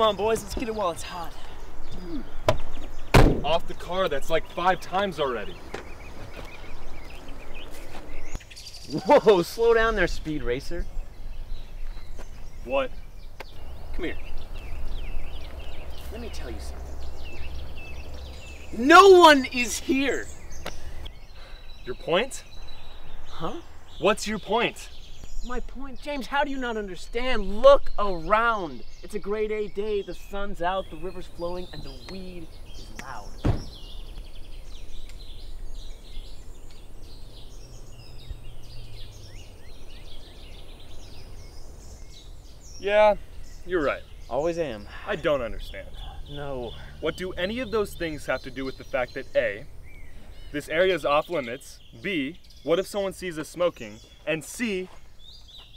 Come on, boys, let's get it while it's hot. Hmm. Off the car, that's like five times already. Whoa, slow down there, speed racer. What? Come here. Let me tell you something. No one is here. Your point? Huh? What's your point? My point, James, how do you not understand? Look around. It's a grade A day, the sun's out, the river's flowing, and the weed is loud. Yeah, you're right. Always am. I don't understand. No. What do any of those things have to do with the fact that A, this area is off limits, B, what if someone sees us smoking, and C,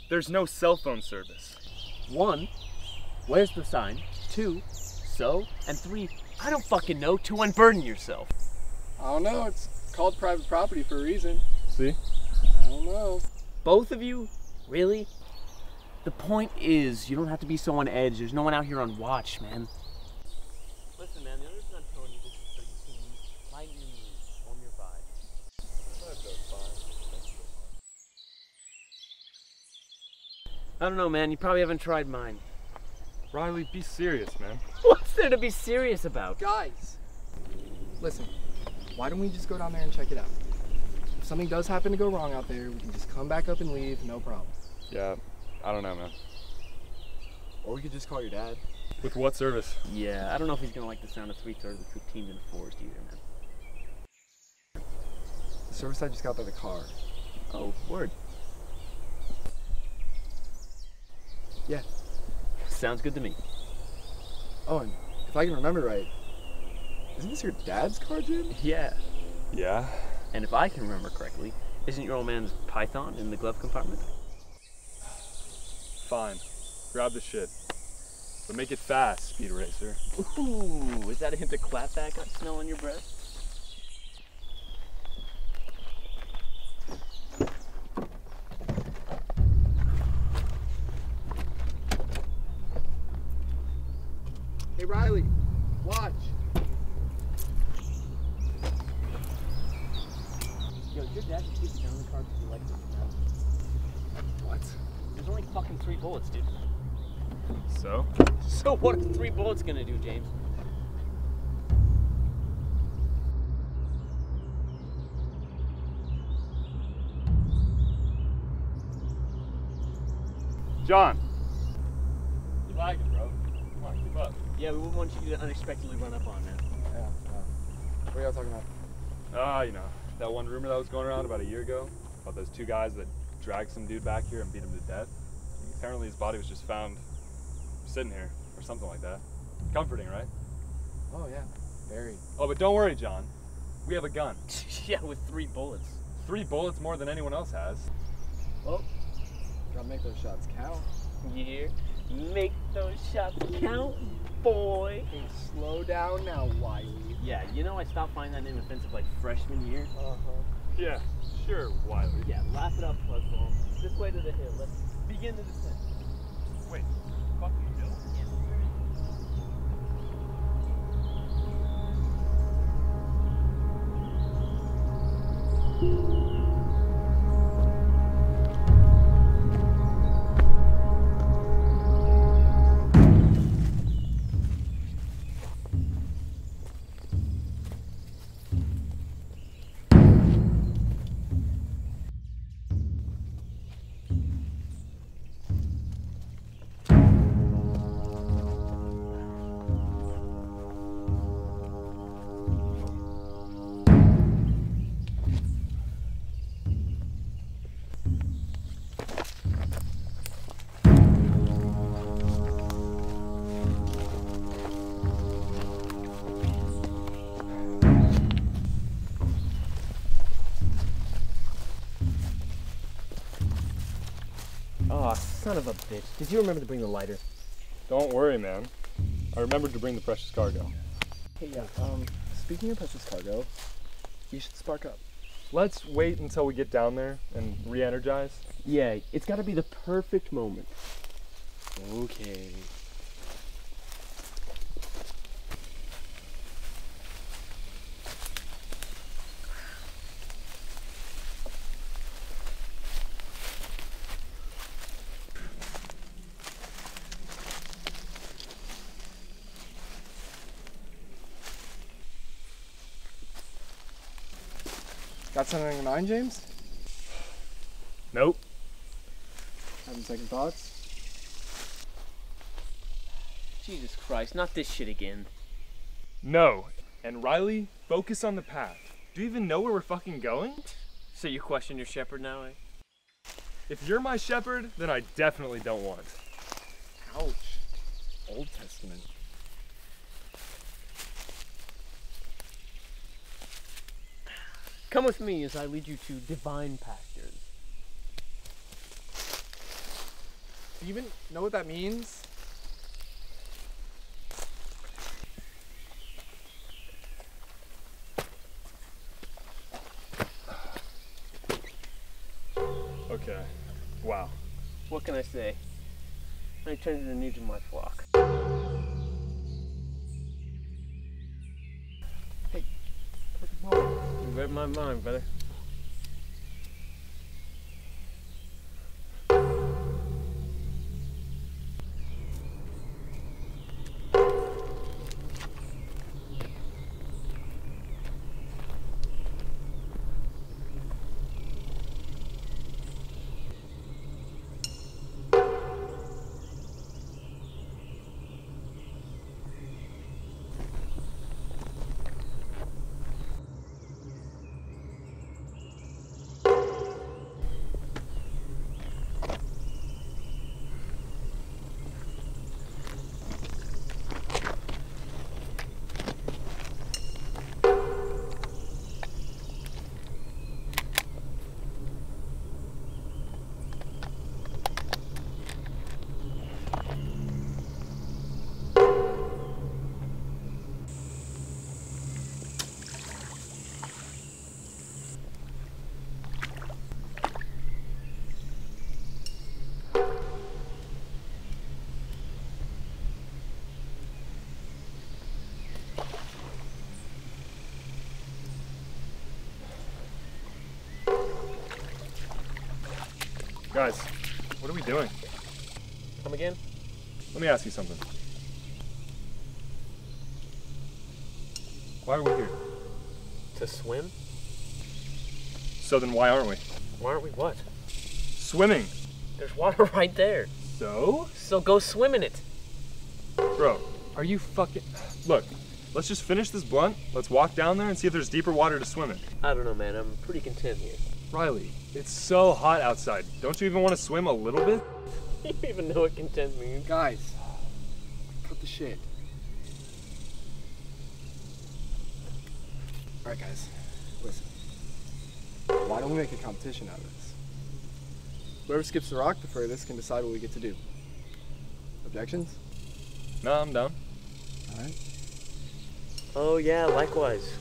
there's no cell phone service? One, where's the sign? Two, so? And three, I don't fucking know, to unburden yourself. I don't know. It's called private property for a reason. See? I don't know. Both of you? Really? The point is, you don't have to be so on edge. There's no one out here on watch, man. Listen, man, the other reason I'm telling you this is so you can lighten your mood, warm your vibe. I don't know, man. You probably haven't tried mine. Riley, be serious, man. What's there to be serious about? Guys, listen. Why don't we just go down there and check it out? If something does happen to go wrong out there, we can just come back up and leave, no problem. Yeah, I don't know, man. Or we could just call your dad. With what service? Yeah, I don't know if he's gonna like the sound of three thirds of the teams in the forest either, man. The service I just got by the car. Oh, word. Yeah. Sounds good to me. Oh, and if I can remember right, isn't this your dad's car, Jim? Yeah. Yeah. And if I can remember correctly, isn't your old man's python in the glove compartment? Fine. Grab the shit. But make it fast, Speed Racer. Ooh, is that a hint of clapback got snow on your breath? Hey, Riley, watch. Yo, your dad just keep the down the car because he likes it. What? There's only fucking three bullets, dude. So? So what are three bullets gonna do, James? John! You lagging, bro. Come on, keep up. Yeah, we wouldn't want you to unexpectedly run up on, man. Yeah, yeah. What are y'all talking about? Ah, you know, that one rumor that was going around about a year ago about those two guys that dragged some dude back here and beat him to death. Apparently his body was just found sitting here or something like that. Comforting, right? Oh, yeah. Very. Oh, but don't worry, John. We have a gun. yeah, with three bullets. Three bullets more than anyone else has. Well, gotta make those shots count. You hear? Make those shots count, boy. Hey, slow down now, Wiley. Yeah, you know I stopped finding that name offensive like freshman year. Uh-huh. Yeah, sure, Wiley. Yeah, laugh it up, Fuzzball. This way to the hill. Let's begin the descent. Wait, fucking Bill? Oh, son of a bitch. Did you remember to bring the lighter? Don't worry, man. I remembered to bring the precious cargo. Hey, yeah, um, speaking of precious cargo, you should spark up. Let's wait until we get down there and re-energize. Yeah, it's gotta be the perfect moment. Okay. Got something in your mind, James? Nope. Having second thoughts? Jesus Christ, not this shit again. No. And Riley, focus on the path. Do you even know where we're fucking going? So you question your shepherd now, eh? If you're my shepherd, then I definitely don't want. Ouch. Old Testament. Come with me as I lead you to divine pastures. Do you even know what that means? Okay. Wow. What can I say? I tend to the needs of my flock. Read my mind, brother. Guys, what are we doing? Come again? Let me ask you something. Why are we here? To swim? So then why aren't we? Why aren't we what? Swimming. There's water right there. So? So go swim in it. Bro, Are you fucking. look, let's just finish this blunt. Let's walk down there and see if there's deeper water to swim in. I don't know, man. I'm pretty content here. Riley, it's so hot outside. Don't you even want to swim a little bit? you even know what content means. Guys, cut the shit. Alright, guys, listen. Why don't we make a competition out of this? Whoever skips the rock the furthest can decide what we get to do. Objections? No, I'm down. Alright. Oh yeah, likewise.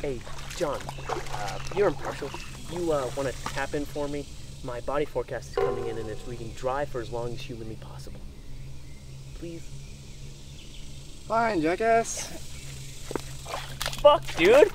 Hey, John, uh, you're impartial. You uh, want to tap in for me? My body forecast is coming in and it's reading dry for as long as humanly possible. Please? Fine, jackass. Fuck, dude!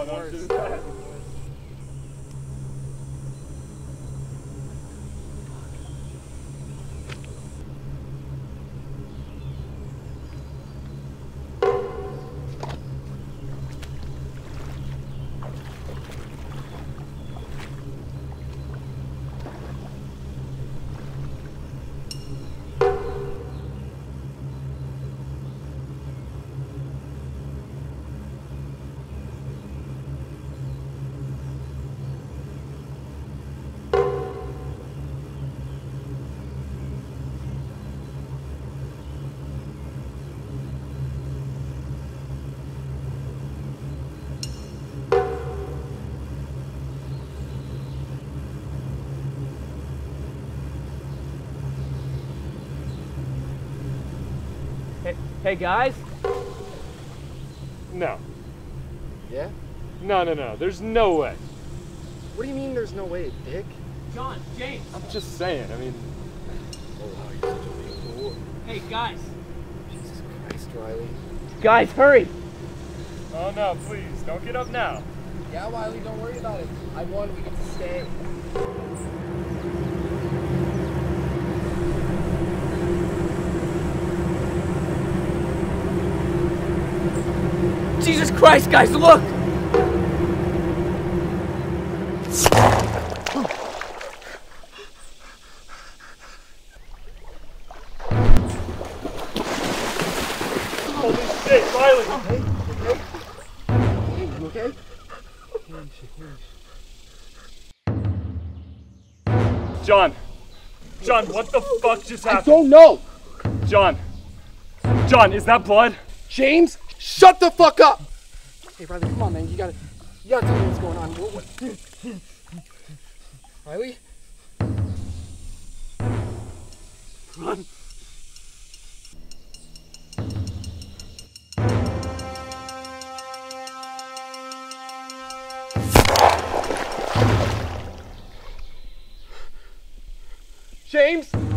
Oh, no, no. Hey, hey guys. No. Yeah? No, no, no. There's no way. What do you mean there's no way, Dick? John, James. I'm just saying. I mean, Oh, wow, you're such a big fool. Hey guys. Jesus Christ, Riley. Guys, hurry. oh no, please don't get up now. Yeah, Riley, don't worry about it. I won, we get to stay. Jesus Christ, guys, look. Holy shit, Riley! Hey, okay? John! John, what the fuck just I happened? don't know! John! John, is that blood? James, shut the fuck up! Hey, Riley, come on, man. You gotta, you gotta tell me what's going on. What, what? Riley? Run. James? James!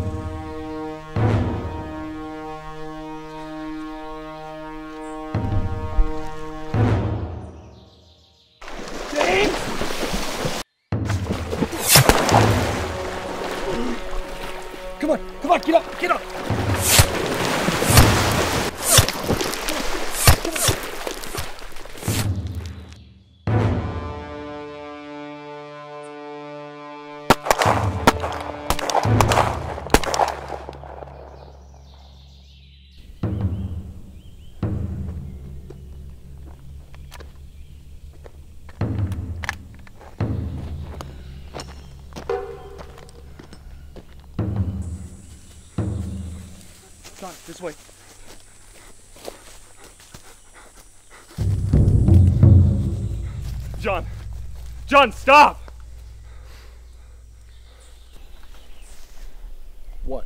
Come on, come on, get John, this way. John! John, stop! What?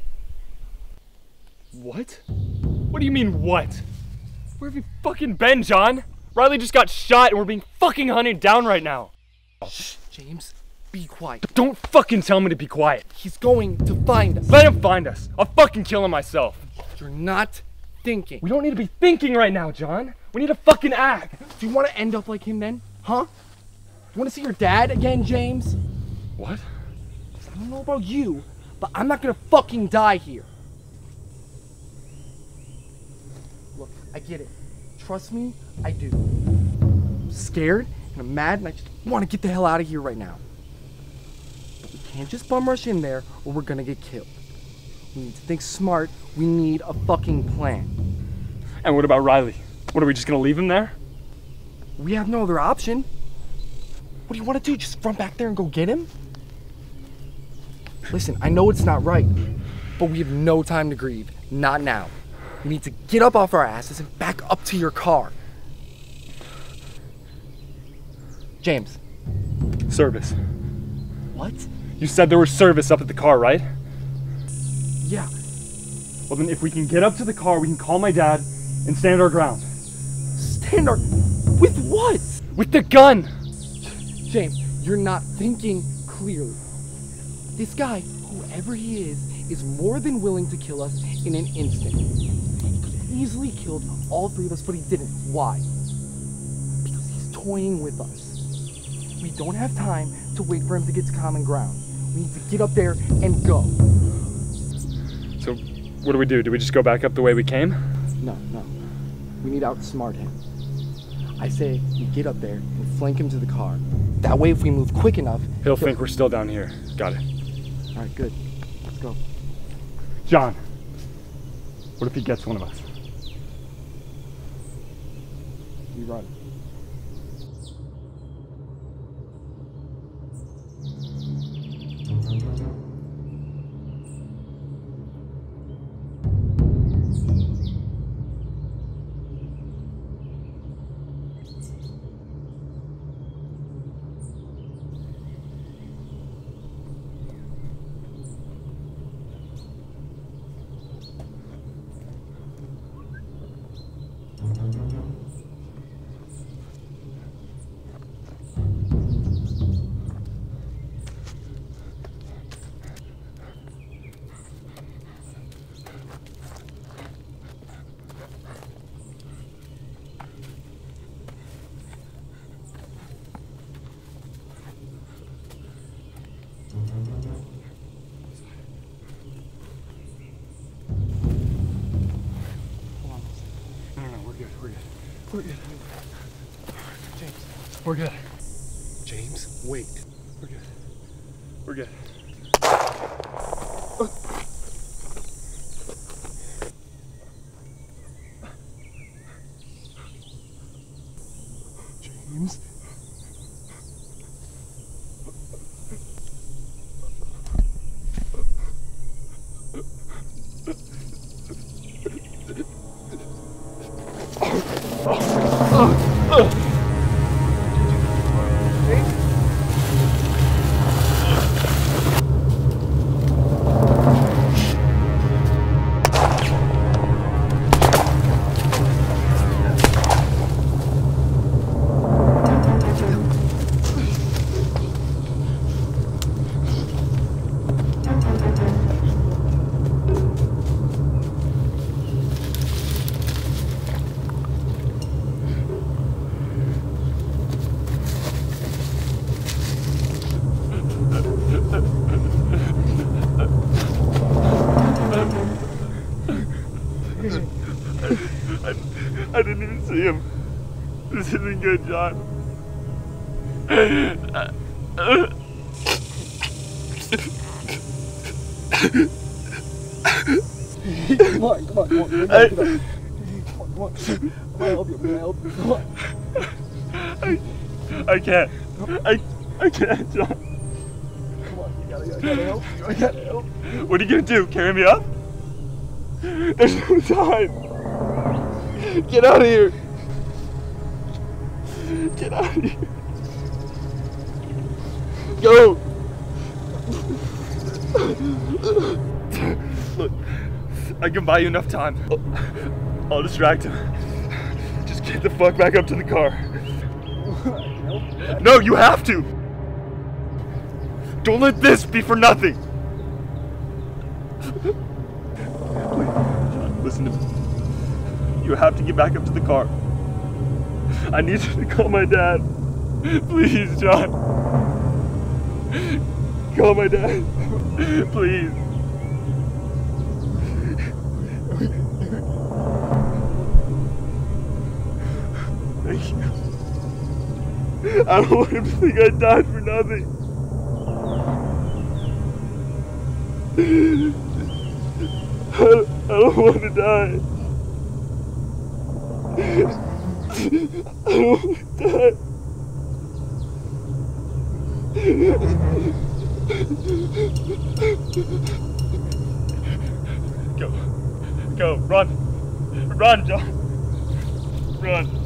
What? What do you mean, what? Where have you fucking been, John? Riley just got shot and we're being fucking hunted down right now. Shh, James, be quiet. Don't fucking tell me to be quiet. He's going to find us. Let him find us. I'll fucking kill him myself. You're not thinking. We don't need to be thinking right now, John. We need to fucking act. Do you want to end up like him then? Huh? You want to see your dad again, James? What? I don't know about you, but I'm not gonna fucking die here. Look, I get it. Trust me, I do. I'm scared and I'm mad and I just want to get the hell out of here right now. But we can't just bum rush in there or we're gonna get killed. We need to think smart. We need a fucking plan. And what about Riley? What are we just gonna leave him there? We have no other option. What do you want to do? Just run back there and go get him? Listen, I know it's not right, but we have no time to grieve. Not now. We need to get up off our asses and back up to your car. James, Service. what? You said there was service up at the car, right? Yeah, Well, then if we can get up to the car, we can call my dad and stand our ground. stand our. With what? With the gun! James, you're not thinking clearly. This guy, whoever he is, is more than willing to kill us in an instant. He could have easily killed all three of us, but he didn't. Why? Because he's toying with us. We don't have time to wait for him to get to common ground. We need to get up there and go. What do we do? Do we just go back up the way we came? No, no. We need to outsmart him. I say we get up there and flank him to the car. That way, if we move quick enough, He'll think we're still down here. Got it. All right, good. Let's go. John, what if he gets one of us? We run. We're good. James. We're good. Come on. I can't. I, I can't, John. Come on. You gotta, I gotta help. I gotta help. What are you gonna do? Carry me up? There's no time. Get out of here. Get out of here. Go. I can buy you enough time. I'll distract him. Just get the fuck back up to the car. No, you have to. Don't let this be for nothing. Listen to me. You have to get back up to the car. I need you to call my dad. Please, John. Call my dad. Please. I don't want him to think I died for nothing. I don't, I don't want to die. I don't want to die. Go. Go. Run. Run, John. Run.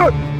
그.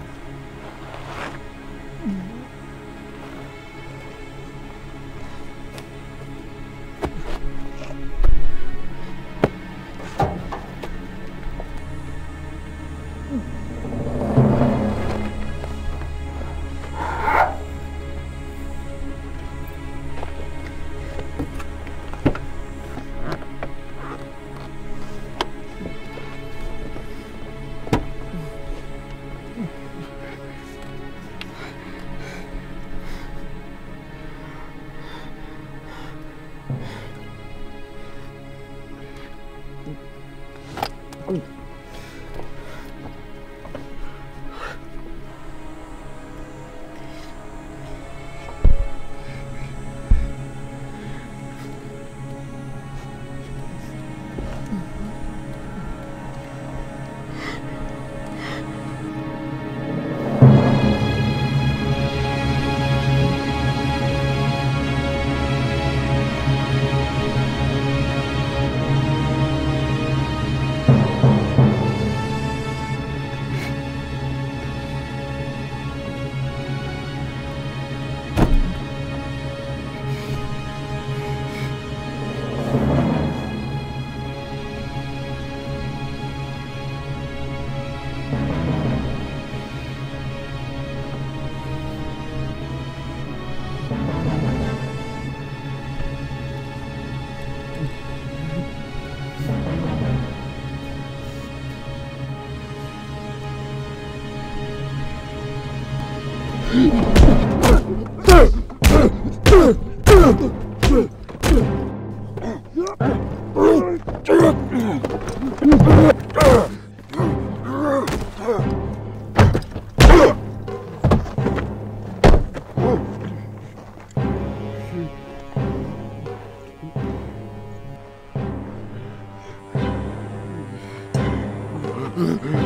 Grr!